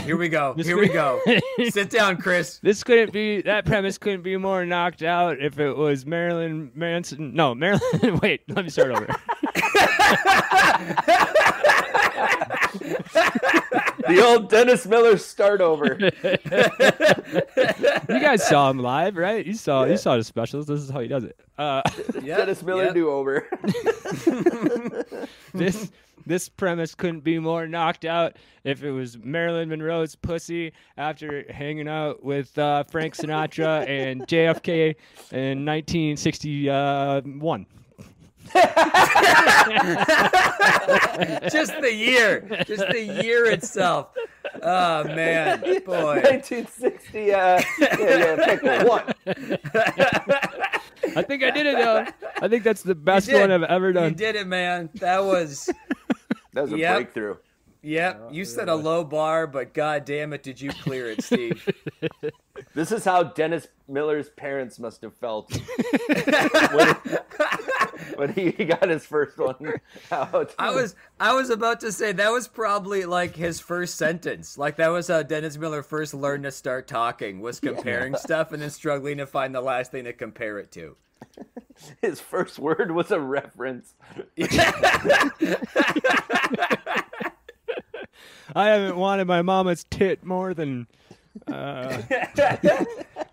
Here we go. Here we go. [LAUGHS] Sit down, Chris. this couldn't be. That premise couldn't be more knocked out if it was Marilyn Manson. No, Marilyn. [LAUGHS] wait, let me start over. the old Dennis Miller start over. You guys saw him live, right? You saw you saw the specials. This is how he does it. Uh, [LAUGHS] Yep, Dennis Miller yep. do over. this this premise couldn't be more knocked out if it was Marilyn Monroe's pussy after hanging out with uh, Frank Sinatra [LAUGHS] and JFK in 1961. [LAUGHS] just the year, just the year itself. Oh man, boy. 1960. Uh, yeah, yeah, pick one. [LAUGHS] I think I did it though. I think that's the best one I've ever done. You done. did it, man. That was. That was a Yep. breakthrough. Yep, oh, you set a low bar, but god damn it, did you clear it, Steve? [LAUGHS] This is how Dennis Miller's parents must have felt [LAUGHS] when, when he got his first one out. I was I was about to say that was probably like his first sentence. Like that was how Dennis Miller first learned to start talking, was comparing stuff and then struggling to find the last thing to compare it to. [LAUGHS] his first word was a reference. [LAUGHS] I haven't wanted my mama's tit more than. Uh, [LAUGHS]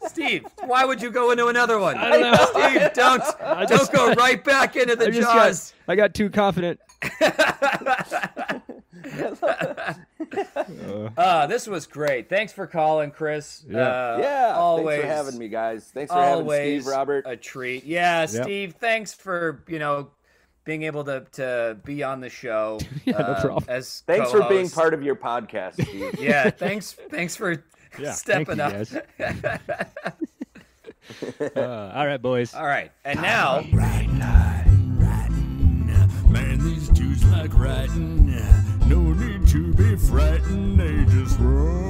Steve, why would you go into another one? I don't know. Steve, don't just- don't go right back into the I jaws. got I got too confident. Ah, this was great. Thanks for calling, Chris. Yeah. Uh, yeah, always thanks for having me, guys. Thanks for having always Steve, Robert. a treat. Yeah, Steve, thanks for you know being able to to be on the show. [LAUGHS] Yeah, no uh, problem. As Thanks for being part of your podcast, Steve. [LAUGHS] Yeah, thanks thanks for Yeah, stepping thank you, up. guys. [LAUGHS] Uh, all right, boys. All right, and now Riding, riding, riding. Man, these dudes like riding. No need to be frightened. They just ride.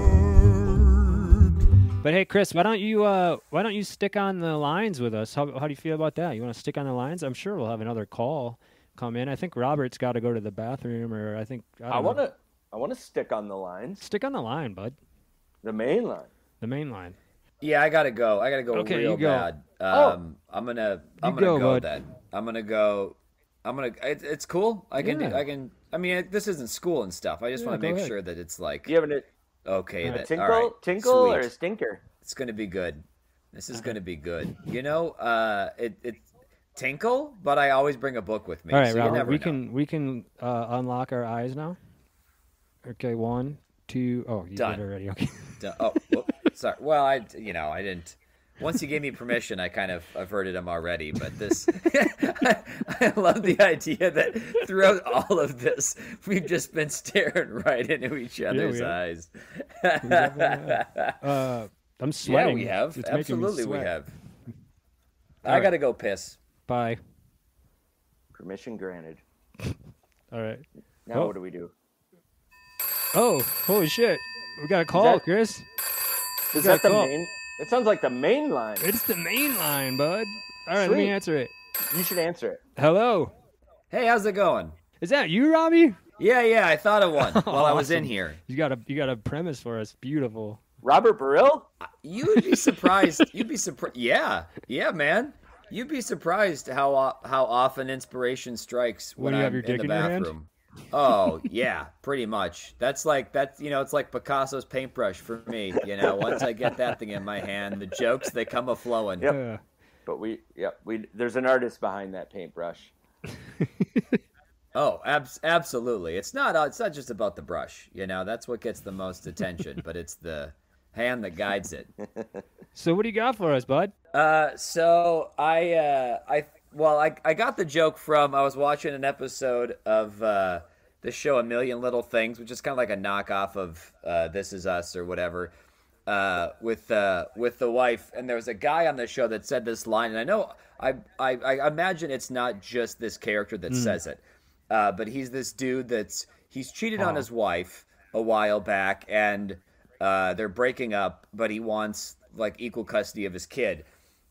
But hey, Chris, why don't you uh, why don't you stick on the lines with us? How, how do you feel about that? You want to stick on the lines? I'm sure we'll have another call come in. I think Robert's got to go to the bathroom, or I think I, I want to. I want to stick on the lines, stick on the line, bud. the main line. The main line. yeah, I gotta go. I gotta go Okay, real you go. bad. Oh. Um, I'm gonna I'm You gonna go, go, bud. then. I'm gonna go. I'm gonna. It, it's cool. I can. Yeah. I can. I mean, this isn't school and stuff. I just Yeah, want to make ahead. sure that it's like Do you have a, okay. a That tinkle, all right, tinkle, or sweet. a stinker? It's gonna be good. This is gonna be good. You know, uh, it it tinkle, but I always bring a book with me. All right, so you Robert, never we know. can we can uh, unlock our eyes now. Okay, one, two. Oh, you Done. did already. Okay. Duh, Oh, whoop, sorry. Well, I you know I didn't. Once you gave me permission, I kind of averted him already. But this, I, [LAUGHS] [LAUGHS] I love the idea that throughout all of this, we've just been staring right into each other's have. eyes. [LAUGHS] Uh, I'm sweating. yeah, we have. It's Absolutely, we have. All I right. gotta go piss. Bye. Permission granted. All right. Now Oh. what do we do? Oh, holy shit! We got a call, that- Chris. Is that the call. main? It sounds like the main line. It's the main line, bud. All right, let me answer it. You should answer it. Hello. Hey, how's it going? Is that you, Robbie? Yeah, yeah, I thought of one [LAUGHS] while I was in here. You got a you got a premise for us. Beautiful. Robert Baril? Uh, you would be surprised. You'd be surprised. Yeah, yeah, man. You'd be surprised how how often inspiration strikes when, When you I'm your in dick the in your hand? bathroom. Oh yeah, pretty much. That's like that's you know it's like Picasso's paintbrush for me. You know, once I get that thing in my hand, the jokes they come a flowing. Yep. Yeah. But we, yep, we. There's an artist behind that paintbrush. [LAUGHS] Oh, abs- absolutely. It's not uh, it's not just about the brush. You know, that's what gets the most attention, but it's the hand that guides it. [LAUGHS] So what do you got for us, bud? Uh, so I, uh, I, well, I, I got the joke from I was watching an episode of uh, the show A Million Little Things, which is kind of like a knockoff of uh, This Is Us or whatever, uh, with uh, with the wife, and there was a guy on the show that said this line, and I know I, I, I imagine it's not just this character that says it, uh, but he's this dude that's he's cheated on his wife a while back, and uh, they're breaking up, but he wants like equal custody of his kid,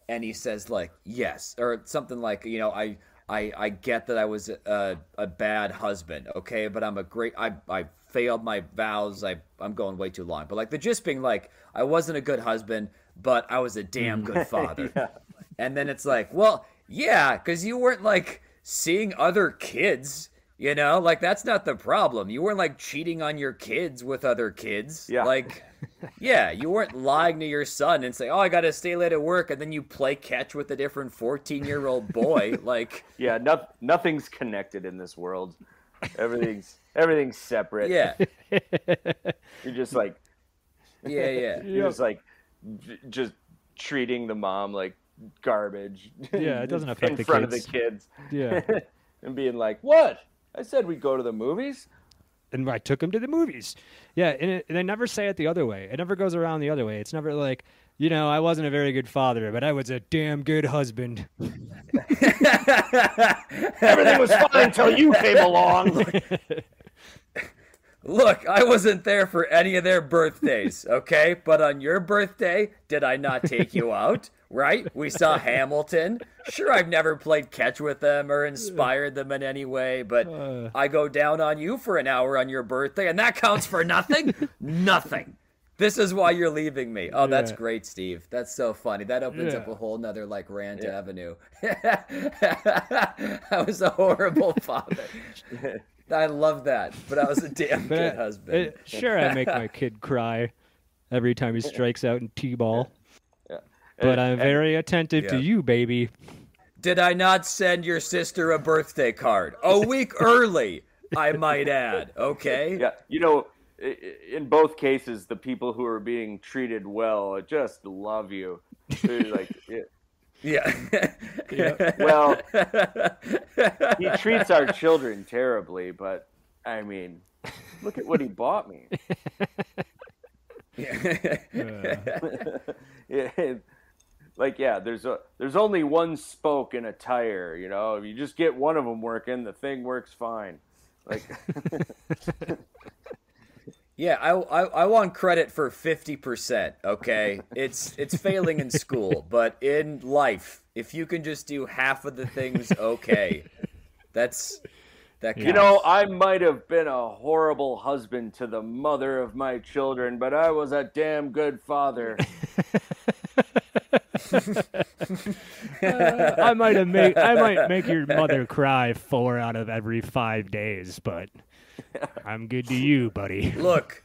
and he says like yes or something like you know I I I get that I was a a bad husband, okay, but I'm a great I I failed my vows. I I'm going way too long, but like the gist being like I wasn't a good husband, but I was a damn good mm. [LAUGHS] father. And then it's like, well, yeah, because you weren't like seeing other kids. You know, like that's not the problem. You weren't like cheating on your kids with other kids. Yeah. Like, [LAUGHS] yeah, you weren't lying to your son and say, "Oh, I got to stay late at work," and then you play catch with a different fourteen-year-old boy. [LAUGHS] like, Yeah, no, nothing's connected in this world. Everything's [LAUGHS] everything's separate. yeah, You're just like yeah, yeah. you're just like j- just treating the mom like garbage. Yeah, it doesn't affect in the front kids. of the kids Yeah. and being like, "What? I said we'd go to the movies." and I took him to the movies. Yeah, and, it, and they never say it the other way. It never goes around the other way. It's never like, you know, I wasn't a very good father, but I was a damn good husband. [LAUGHS] Everything was fine until you came along. [LAUGHS] Look, I wasn't there for any of their birthdays, okay? But on your birthday, did I not take you out? Right? We saw Hamilton. Sure, I've never played catch with them or inspired them in any way, but Uh. I go down on you for an hour on your birthday, and that counts for nothing? nothing. This is why you're leaving me. Oh, that's Yeah. great, Steve. That's so funny. That opens Yeah. up a whole nother like rant Yeah. avenue. [LAUGHS] I was a horrible [LAUGHS] father. [LAUGHS] I love that, but I was a damn good I- husband. uh, sure, I make my [LAUGHS] kid cry every time he strikes out in t-ball, Yeah. but I'm and- very attentive to you, baby. Did I not send your sister a birthday card? A [LAUGHS] week early, I might add. Okay. Yeah, you know, i- i- in both cases, the people who are being treated well just love you. They're like, [LAUGHS] yeah. Yeah. [LAUGHS] Well, he [LAUGHS] treats our children terribly, but I mean, look at what he bought me. Yeah, [LAUGHS] like yeah, there's a there's only one spoke in a tire. You know, if you just get one of them working, the thing works fine. Like, yeah, I, I I want credit for fifty percent. Okay, [LAUGHS] it's it's failing in school, but in life, if you can just do half of the things okay, that's that. Counts. you know, I might have been a horrible husband to the mother of my children, but I was a damn good father. [LAUGHS] I might have make I might make your mother cry four out of every five days, but [LAUGHS] I'm good to you, buddy. [LAUGHS] Look,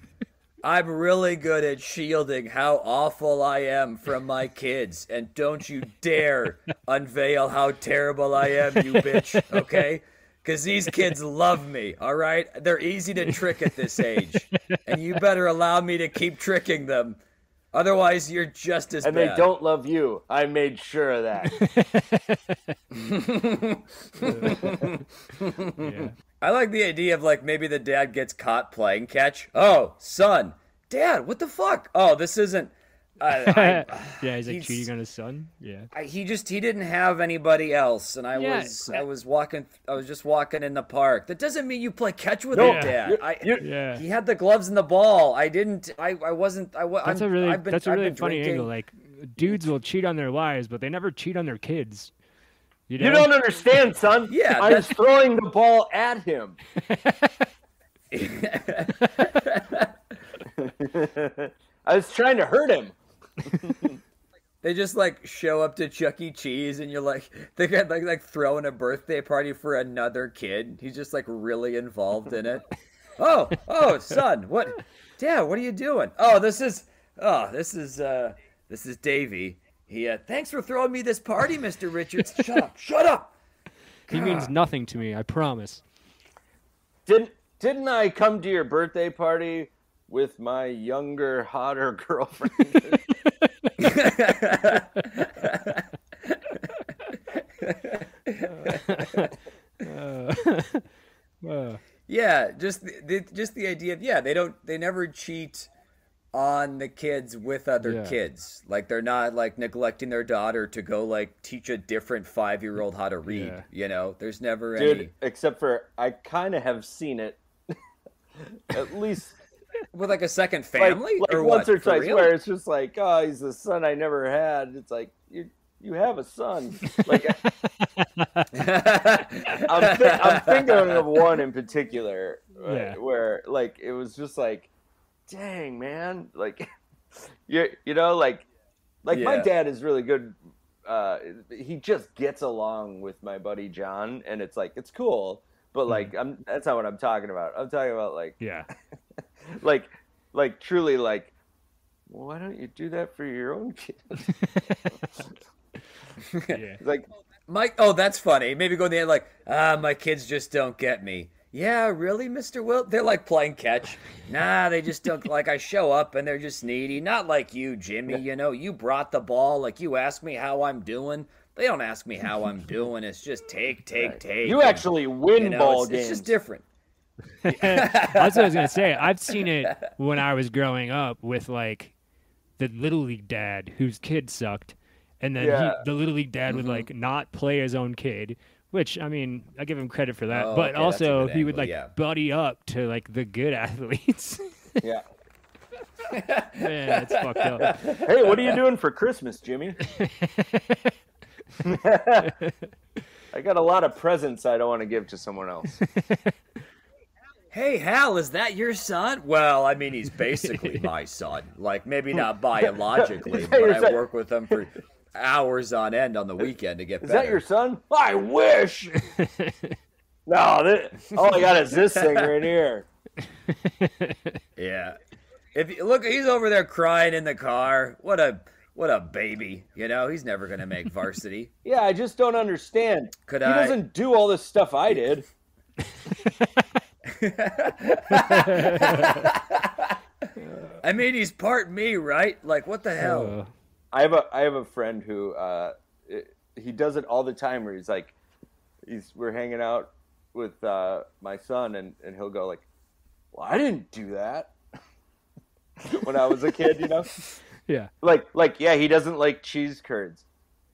I'm really good at shielding how awful I am from my kids, and don't you dare unveil how terrible I am, you bitch, okay? Because these kids love me, all right? They're easy to trick at this age, and you better allow me to keep tricking them. Otherwise, you're just as and bad. they don't love you. I made sure of that. [LAUGHS] Yeah. I like the idea of like maybe the dad gets caught playing catch. Oh, son, dad, what the fuck? Oh, this isn't. I, I, [LAUGHS] yeah, uh, he's like He's- cheating on his son. Yeah. I, he just he didn't have anybody else, and I Yeah. was I was walking I was just walking in the park. That doesn't mean you play catch with No, it, Dad. you're- I, you're- Yeah. he had the gloves and the ball. I didn't. I, I wasn't. I was. That's a really been, that's a I've really funny drinking. angle. Like dudes will cheat on their wives, but they never cheat on their kids. You, know? You don't understand, son. [LAUGHS] Yeah, I was throwing the ball at him. [LAUGHS] [LAUGHS] I was trying to hurt him. They just like show up to Chuck E. Cheese, and you're like, they got like like throwing a birthday party for another kid. He's just like really involved in it. oh, oh, son, what, Dad, what are you doing? Oh, this is, oh, this is, uh, this is Davy. He, uh, thanks for throwing me this party, Mister Richards. Shut up, shut up. He means nothing to me. I promise. Didn't didn't I come to your birthday party with my younger, hotter [LAUGHS] girlfriend? Uh, [LAUGHS] uh, [LAUGHS] Yeah, just the, the just the idea of yeah, they don't they never cheat on the kids with other Yeah. kids. Like they're not like neglecting their daughter to go like teach a different 5-year-old how to read, Yeah. you know. There's never Dude, any except for I kind of have seen it. [LAUGHS] At least with like a second family like or once what? or twice real? where it's just like, oh, he's the son I never had. It's like you you have a son. Like [LAUGHS] I'm, thi- I'm thinking of one in particular uh, Yeah. where like it was just like, dang man, like [LAUGHS] you you know like like my dad is really good. Uh, he just gets along with my buddy John, and it's like it's cool. but like I'm that's not what I'm talking about. I'm talking about like Yeah. [LAUGHS] like like truly like why don't you do that for your own kid? [LAUGHS] yeah. like Mike, oh, that's funny. Maybe go in the end like, ah, my kids just don't get me. Yeah, really, Mr. Wilt? They're like playing catch. Nah, they just don't [LAUGHS] like I show up and they're just needy. Not like you, Jimmy. You know, you brought the ball. Like you ask me how I'm doing. They don't ask me how I'm doing. It's just take, [LAUGHS] take, take. you and, actually win you know, ball it's, games. it's just different. [LAUGHS] That's what I was gonna say. I've seen it when I was growing up with like the little league dad whose kid sucked, and then Yeah. he, the little league dad would Mhm. like not play his own kid. Which I mean, I give him credit for that, Oh, but okay, also good he would like yeah. buddy up to like the good [LAUGHS] athletes. yeah. [LAUGHS] Man, that's fucked up. Hey, what are you doing for Christmas, Jimmy? [LAUGHS] I got a lot of presents I don't want to give to someone else. Hey, Hal, is that your son? Well, I mean, he's basically my son. Like, maybe not biologically, but I work with him for hours on end on the weekend to get Is better. that your son? I wish. [LAUGHS] no, this, all I got is this thing right here. [LAUGHS] Yeah. If you, look, he's over there crying in the car. What a what a baby. You know, he's never gonna make [LAUGHS] varsity. Yeah, I just don't understand. Could he I- doesn't do all this stuff I did. I mean, he's part me, right? Like, what the hell? Uh, I have a I have a friend who uh, it- he does it all the time. Where he's like, he's we're hanging out with uh, my son, and and he'll go like, "Well, I didn't do that [LAUGHS] when I was a kid," you know. [LAUGHS] yeah. Like like yeah, he doesn't like cheese curds.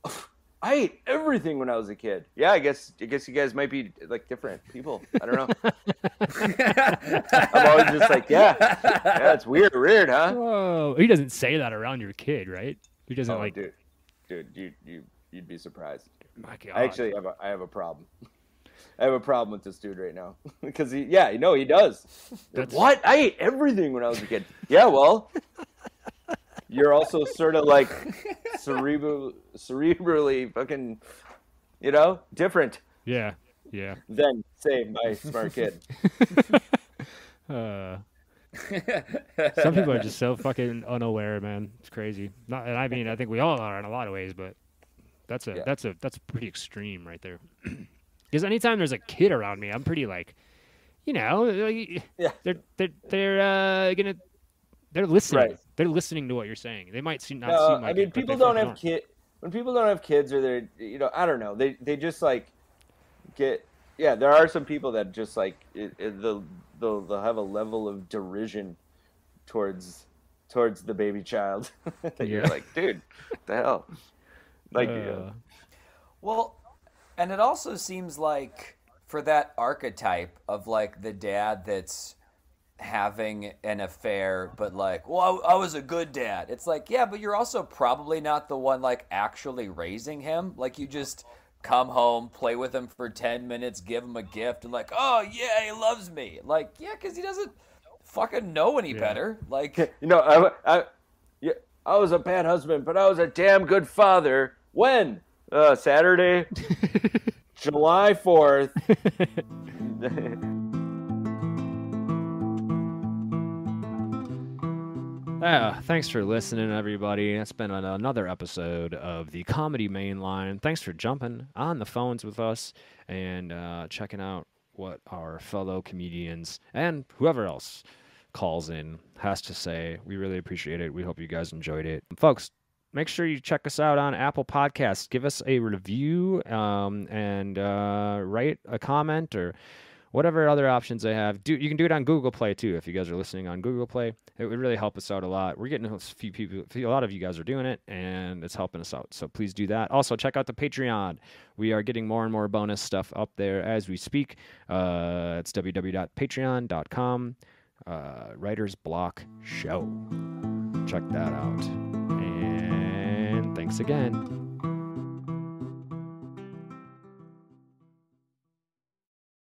[SIGHS] I ate everything when I was a kid. Yeah, I guess I guess you guys might be like different people. I don't know. [LAUGHS] I'm always just like, yeah, yeah, it's weird, weird, huh? Whoa. He doesn't say that around your kid, right? He doesn't Oh, like. dude, dude, you you you'd be surprised. My God. I actually have a I have a problem. [LAUGHS] I have a problem with this dude right now [LAUGHS] because he yeah no he does. That's- What I ate everything when I was a kid. Yeah, well, you're also sort of like cerebral cerebrally fucking you know different Yeah. Yeah. Then say my smart kid. [LAUGHS] Uh, [LAUGHS] some people are just so fucking unaware, man. It's crazy. Not, and I mean, I think we all are in a lot of ways, but that's a Yeah. that's a that's pretty extreme right there. [CLEARS THROAT] Because anytime there's a kid around me, I'm pretty like, you know, like, Yeah. they're they're they're uh, gonna they're listening. Right. They're listening to what you're saying. They might seem not No, seem like I mean it, people don't have are. kid when people don't have kids or they're you know I don't know they they just like get yeah there are some people that just like it, it, they'll, they'll they'll have a level of derision towards towards the baby child [LAUGHS] that you're like dude the hell like Uh, Well, and it also seems like for that archetype of like the dad that's having an affair, but like, well, I, I was a good dad. It's like, yeah, but you're also probably not the one like actually raising him. Like, you just come home, play with him for 10 minutes, give him a gift, and like, oh, yeah, he loves me. Like, yeah, because he doesn't fucking know any yeah. better. Like, [LAUGHS] you know, I, I, yeah, I was a bad husband, but I was a damn good father. When? Uh, Saturday, [LAUGHS] July 4th. [LAUGHS] Uh, thanks for listening, everybody. That's been another episode of the Comedy Mainline. Thanks for jumping on the phones with us and uh, checking out what our fellow comedians and whoever else calls in has to say. We really appreciate it. We hope you guys enjoyed it. Folks, make sure you check us out on Apple Podcasts. Give us a review um, and uh, write a comment or whatever other options they have. Do you can do it on Google Play too if you guys are listening on Google Play. It would really help us out a lot. We're getting a few people, a lot of you guys are doing it, and it's helping us out. So please do that. Also, check out the Patreon. We are getting more and more bonus stuff up there as we speak. Uh, it's www.patreon.com. Uh, Writer's Block Show. Check that out. And thanks again.